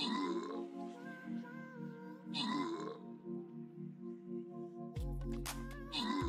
Yeah. Yeah. Yeah.